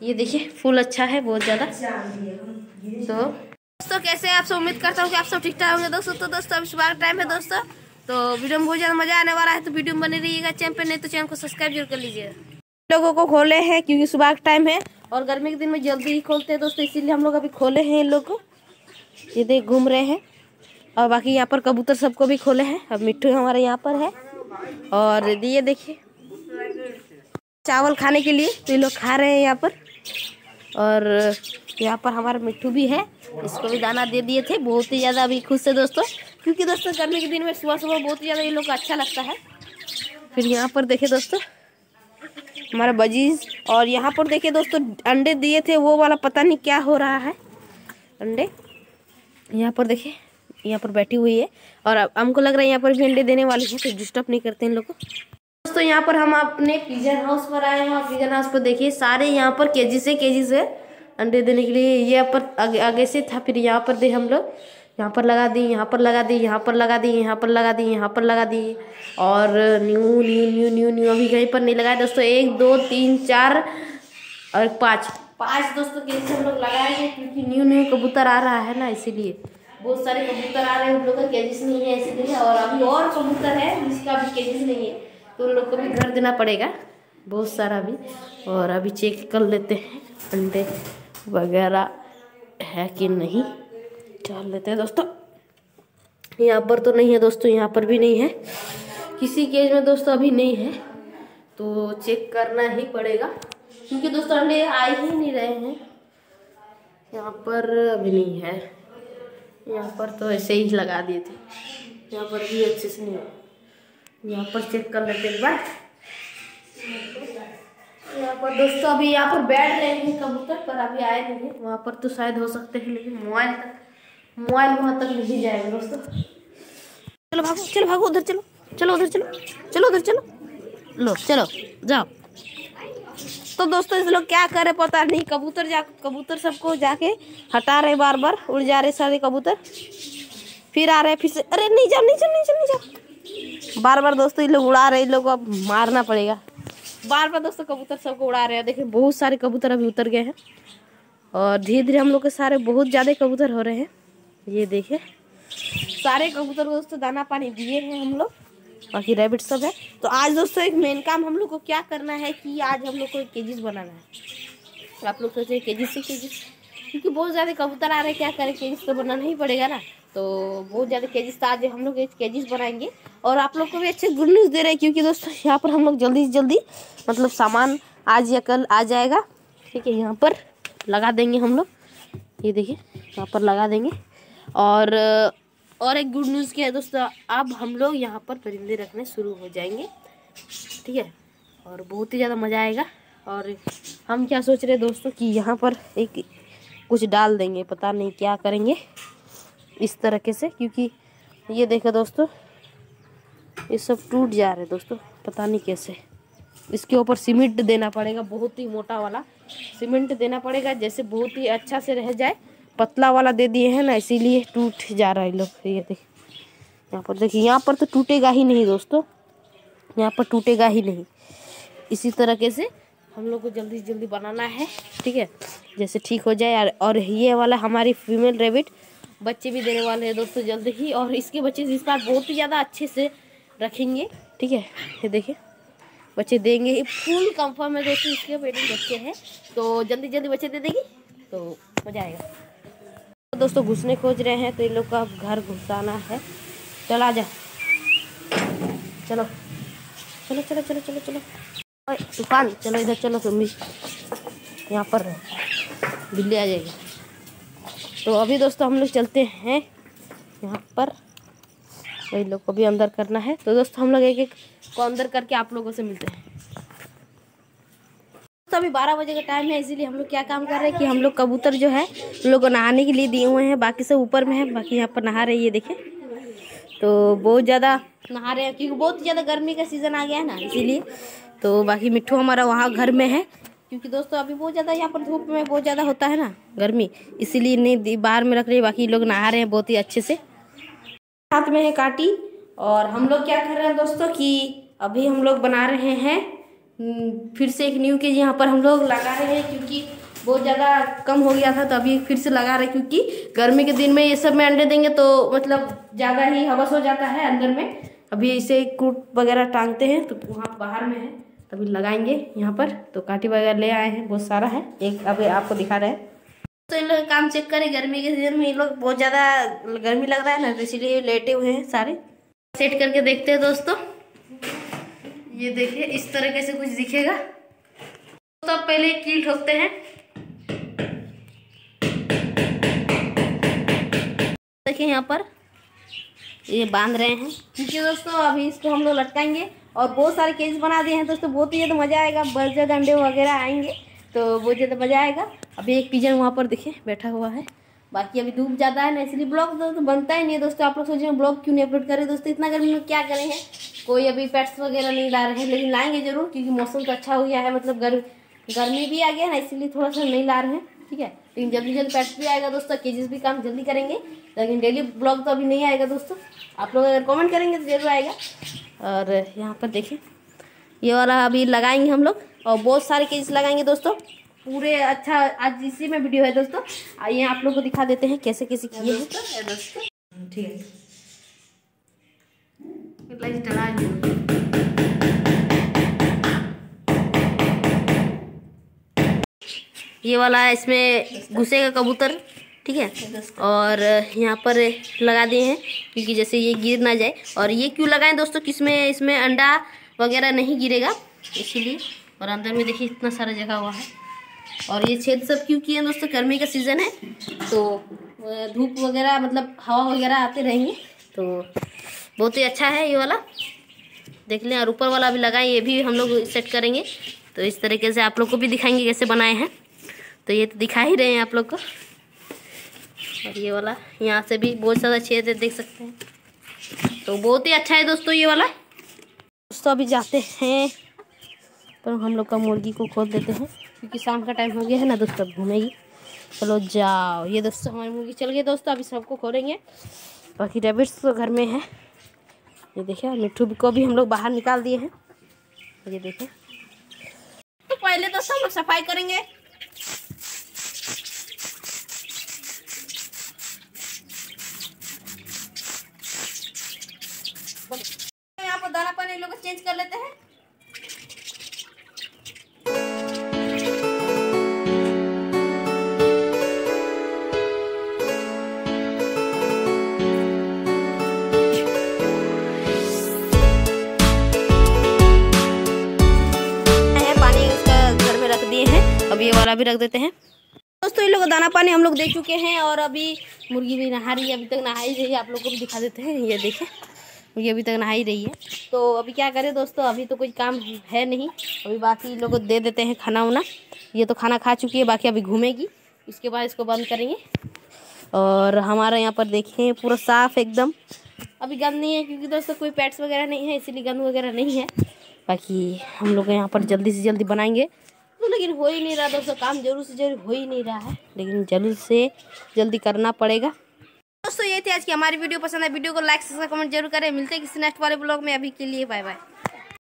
ये देखिए, फूल अच्छा है, बहुत ज़्यादा। तो दोस्तों, कैसे आप सब? उम्मीद करता हूँ कि आप सब ठीक ठाक होंगे। दोस्तों तो दोस्तों अभी सुबह का टाइम है दोस्तों। तो वीडियो में बहुत ज़्यादा मज़ा आने वाला है तो वीडियो में बने रहिएगा चैनल पे। नहीं तो चैनल को सब्सक्राइब ज़रूर कर लीजिए लोगों को खोले हैं, क्योंकि सुबह का टाइम है, और गर्मी के दिन में जल्दी ही खोलते हैं दोस्तों, इसीलिए हम लोग अभी खोले हैं इन लोग को। ये देख, घूम रहे हैं। और बाकी यहाँ पर कबूतर सबको भी खोले हैं। अब मिट्टू हमारे यहाँ पर है। और ये देखिए, चावल खाने के लिए तो ये लोग खा रहे हैं यहाँ पर। और यहाँ पर हमारा मिट्टू भी है। इसको भी दाना दे दिए थे। बहुत ही ज़्यादा अभी खुश है दोस्तों। क्योंकि दोस्तों, गर्मी के दिन में सुबह सुबह बहुत ही ज़्यादा ये लोग को अच्छा लगता है। फिर यहाँ पर देखे दोस्तों, हमारा बजीज। और यहाँ पर देखिए दोस्तों, अंडे दिए थे। वो वाला पता नहीं क्या हो रहा है। अंडे। यहाँ पर देखिए यहाँ पर बैठी हुई है। और हमको लग रहा है यहाँ पर भी अंडे देने वाली है तो डिस्टर्ब नहीं करते इन लोग को। दोस्तों यहाँ पर हम अपने पिजन हाउस पर आए हैं और पिजन हाउस पर देखिए सारे यहाँ पर केजी से केजी से अंडे देने के लिए ये पर आगे, आगे से था फिर यहाँ पर दे हम लोग। यहाँ पर लगा दी यहाँ पर लगा दी यहाँ पर लगा दी यहाँ पर लगा दी यहाँ पर लगा दी। और new new new new new अभी कहीं पर नहीं लगाए। दोस्तों एक दो तीन चार और पाँच। पाँच दोस्तों केजी हम लोग लगाए हैं क्योंकि न्यू न्यू कबूतर आ रहा है ना इसीलिए। बहुत सारे कबूतर आ रहे हैं उन लोग का केजिस नहीं है इसीलिए। और अभी और कबूतर है जिसका अभी केजिस नहीं है। तो उन लोग को भी घर देना पड़ेगा, बहुत सारा भी। और अभी चेक कर लेते हैं, अंडे वगैरह है कि नहीं चल लेते हैं दोस्तों। यहाँ पर तो नहीं है दोस्तों, यहाँ पर भी नहीं है। किसी केज में दोस्तों अभी नहीं है तो चेक करना ही पड़ेगा। क्योंकि दोस्तों अंडे आ ही नहीं रहे हैं। यहाँ पर अभी नहीं है। यहाँ पर तो ऐसे ही लगा दिए थे। यहाँ पर भी अच्छे से नहीं है यहाँ पर चेक कर लेते एक बार। यहाँ पर दोस्तों अभी यहाँ पर बैठ रहे हैं कबूतर, पर अभी आए नहीं है। वहाँ पर तो शायद हो सकते हैं, लेकिन मोबाइल तक मोबाइल वहाँ तक नहीं जाएगा दोस्तों। चलो भागो चलो भागो, उधर चलो। चलो, उधर चलो। चलो, उधर चलो। लो, चलो, जाओ। तो दोस्तों इस लोग क्या करे पता नहीं, कबूतर जा कबूतर सबको जाके हटा रहे बार बार उड़ जा रहे सारे कबूतर। फिर आ रहे फिर से अरे नहीं जाओ नहीं जाओ नहीं जाओ नहीं जाओ। बार बार दोस्तों ये लोग उड़ा रहे इन लोग अब मारना पड़ेगा। बार बार दोस्तों कबूतर सबको उड़ा रहे हैं। देखिए, बहुत सारे कबूतर अभी उतर गए हैं। और धीरे धीरे हम लोग के सारे बहुत ज़्यादा कबूतर हो रहे हैं। ये देखिए, सारे कबूतर को दोस्तों दाना पानी दिए हैं हम लोग। बाकी रैबिट सब है। तो आज दोस्तों एक मेन काम हम लोग को क्या करना है कि आज हम लोग को एक केजिस बनाना है। तो आप लोग सोचे केजिस से केजिस क्योंकि बहुत ज़्यादा कबूतर आ रहे हैं, क्या करें? केजिस तो बनाना ही पड़ेगा ना। तो बहुत ज़्यादा केजिस तो आज हम लोग केजिस बनाएँगे। और आप लोग को भी अच्छे गुड न्यूज़ दे रहे हैं, क्योंकि दोस्तों यहाँ पर हम लोग जल्दी से जल्दी मतलब सामान आज या कल आ जाएगा। ठीक है, यहाँ पर लगा देंगे हम लोग। ये देखिए, यहाँ पर लगा देंगे। और और एक गुड न्यूज़ क्या है दोस्तों, अब हम लोग यहाँ पर परिंदे रखने शुरू हो जाएँगे। ठीक है, और बहुत ही ज़्यादा मज़ा आएगा। और हम क्या सोच रहे हैं दोस्तों कि यहाँ पर एक कुछ डाल देंगे, पता नहीं क्या करेंगे। इस तरीके से, क्योंकि ये देखो दोस्तों, ये सब टूट जा रहे दोस्तों, पता नहीं कैसे। इसके ऊपर सीमेंट देना पड़ेगा, बहुत ही मोटा वाला। सीमेंट देना पड़ेगा, जैसे बहुत ही अच्छा से रह जाए। पतला वाला दे दिए हैं ना, इसीलिए टूट जा रहा है लोग, ये देखिए यहाँ पर देखिए, यहाँ पर तो टूटेगा ही नहीं दोस्तों। यहाँ पर टूटेगा ही नहीं। इसी तरीके से हम लोग को जल्दी जल्दी बनाना है, ठीक है? जैसे ठीक हो जाए, और ये वाला हमारी फीमेल रेबिट बच्चे भी देने वाले हैं दोस्तों, जल्द ही। और इसके बच्चे इस बार बहुत ही ज़्यादा अच्छे से रखेंगे, ठीक है? ये देखिए, बच्चे देंगे ये फुल कंफर्म है दोस्तों, इसके में बच्चे हैं। तो जल्दी जल्दी बच्चे दे देगी तो मज़ा आएगा। तो दोस्तों, घुसने खोज रहे हैं तो इन लोग का घर घुसाना है। चल आ जा। चलो। चलो चलो चलो चलो चलो। तूफ़ान। चलो, इधर चलो तुम भी यहाँ पर बिल्ली आ जाएगी। तो अभी दोस्तों हम लोग चलते हैं यहाँ पर। वही लोग को भी अंदर करना है। तो दोस्तों हम लोग एक एक को अंदर करके आप लोगों से मिलते हैं। तो अभी बारह बजे का टाइम है, इसीलिए हम लोग क्या काम कर रहे हैं कि हम लोग कबूतर जो है हम लोग को नहाने के लिए दिए हुए हैं। बाकी सब ऊपर में है, बाकी यहाँ पर नहा रहे हैं देखें। तो बहुत ज़्यादा नहा रहे हैं, क्योंकि बहुत ज़्यादा गर्मी का सीज़न आ गया है ना, इसीलिए। तो बाकी मिट्टू हमारा वहाँ घर में है। क्योंकि दोस्तों अभी बहुत ज़्यादा यहाँ पर धूप में बहुत ज़्यादा होता है ना गर्मी। इसीलिए नहीं बाहर में रख रहे बाकी लोग नहा रहे हैं बहुत ही अच्छे से। हाथ में है काटी और हम लोग क्या कर रहे हैं दोस्तों कि अभी हम लोग बना रहे हैं हम्म, फिर से एक न्यू केज यहाँ पर हम लोग लगा रहे हैं क्योंकि बहुत ज़्यादा कम हो गया था तो अभी फिर से लगा रहे क्योंकि गर्मी के दिन में ये सब में अंडे देंगे तो मतलब ज़्यादा ही हवस हो जाता है अंदर में। अभी इसे कूट वगैरह टांगते हैं तो वहाँ बाहर में है। तभी लगाएँगे यहाँ पर। तो काटी वगैरह ले आए हैं, बहुत सारा है। एक अभी आपको दिखा रहे हैं। तो इन लोग काम चेक करें, गर्मी के सीज़न में ये लोग बहुत ज़्यादा गर्मी लग रहा है ना तो इसीलिए लेटे हुए हैं सारे। सेट करके देखते हैं दोस्तों। ये देखिए, इस तरीके से कुछ दिखेगा। तो अब पहले कील ठोकते हैं। देखिए यहाँ पर ये बाँध रहे हैं। है दोस्तों, अभी इसको हम लोग लटकाएँगे। और बहुत सारे केज बना दिए हैं दोस्तों, बहुत ही ज़्यादा मज़ा आएगा। ज़्यादा अंडे वगैरह आएँगे तो बहुत ज़्यादा मज़ा आएगा। अभी एक पिजन वहाँ पर देखिए, बैठा हुआ है। बाकी अभी धूप ज़्यादा है ना इसलिए ब्लॉग तो बनता ही नहीं है दोस्तों। आप लोग सोच रहे ब्लॉग क्यों नहीं अपलोड करें? दोस्तों, इतना गर्मी में क्या करें हैं? कोई अभी पेट्स वगैरह नहीं ला रहे हैं, लेकिन लाएँगे ज़रूर, क्योंकि मौसम तो अच्छा हो गया है। मतलब गर्म, गर्मी भी आ गया है ना, इसीलिए थोड़ा सा नहीं ला रहे हैं। ठीक है? लेकिन जल्दी जल्दी पेट्स भी आएगा दोस्तों केजेस भी काम जल्दी करेंगे। लेकिन डेली ब्लॉग तो अभी नहीं आएगा दोस्तों। आप लोग अगर कमेंट करेंगे तो ज़रूर आएगा। और यहाँ पर देखिए ये वाला अभी लगाएँगे हम लोग और बहुत सारे केजेस लगाएँगे दोस्तों। पूरे अच्छा आज इसी में वीडियो है दोस्तों। आइए आप लोग को दिखा देते हैं कैसे कैसे किए हैं। दोस्तों ठीक है। ये वाला है, इसमें घुसेगा कबूतर, ठीक है? और यहाँ पर लगा दिए हैं, क्योंकि जैसे ये गिर ना जाए। और ये क्यों लगाएँ दोस्तों? किसमें, इसमें अंडा वगैरह नहीं गिरेगा, इसीलिए। और अंदर में देखिए इतना सारा जगह हुआ है। और ये छेद सब क्यों किए हैं दोस्तों? गर्मी का सीज़न है तो धूप वगैरह मतलब हवा वगैरह आते रहेंगे तो बहुत ही अच्छा है ये वाला। देख लें, और ऊपर वाला भी लगाएँ, ये भी हम लोग सेट करेंगे। तो इस तरीके से आप लोग को भी दिखाएँगे कैसे बनाए हैं। तो ये तो दिखा ही रहे हैं आप लोग को। और ये वाला, यहाँ से भी बहुत ज़्यादा छेद है, देख सकते हैं। तो बहुत ही अच्छा है दोस्तों ये वाला। दोस्तों अभी जाते हैं, पर हम लोग का मुर्गी को खोद देते हैं, क्योंकि शाम का टाइम हो गया है ना दोस्तों, अब घूमेगी। चलो जाओ। ये दोस्तों हमारी मुर्गी चल गई दोस्तों, अभी सबको खोलेंगे बाकी रेबिट्स तो घर में है। ये देखिए, मिट्टू को भी हम लोग बाहर निकाल दिए हैं। ये देखिए। तो पहले दोस्तों हम लोग सफ़ाई करेंगे यहाँ पर दाना चेंज कर लेते हैं। ये वाला भी रख देते हैं। दोस्तों इन लोग दाना पानी हम लोग दे चुके हैं और अभी मुर्गी भी नहा रही है, अभी तक नहाई रही है, आप लोग को भी दिखा देते हैं। ये देखें। मुर्गी अभी तक नहा ही रही है। तो अभी क्या करें दोस्तों, अभी तो कोई काम है नहीं। अभी बाकी लोग दे देते हैं खाना वाना। ये तो खाना खा चुकी है, बाकी अभी घूमेगी। इसके बाद इसको बंद करेंगे। और हमारा यहाँ पर देखें पूरा साफ़ एकदम। अभी गंद नहीं है, क्योंकि दोस्तों कोई पैट्स वगैरह नहीं है, इसीलिए गंद वगैरह नहीं है। बाकी हम लोग यहाँ पर जल्दी से जल्दी बनाएँगे। तो लेकिन हो ही नहीं रहा दोस्तों, काम ज़रूर से ज़रूर हो ही नहीं रहा है। लेकिन जल्द से जल्दी करना पड़ेगा। दोस्तों ये थे आज की हमारी वीडियो पसंद है। वीडियो को लाइक सब्सक्राइब कमेंट ज़रूर करें। मिलते हैं किसी नेक्स्ट वाले ब्लॉग में। अभी के लिए बाय बाय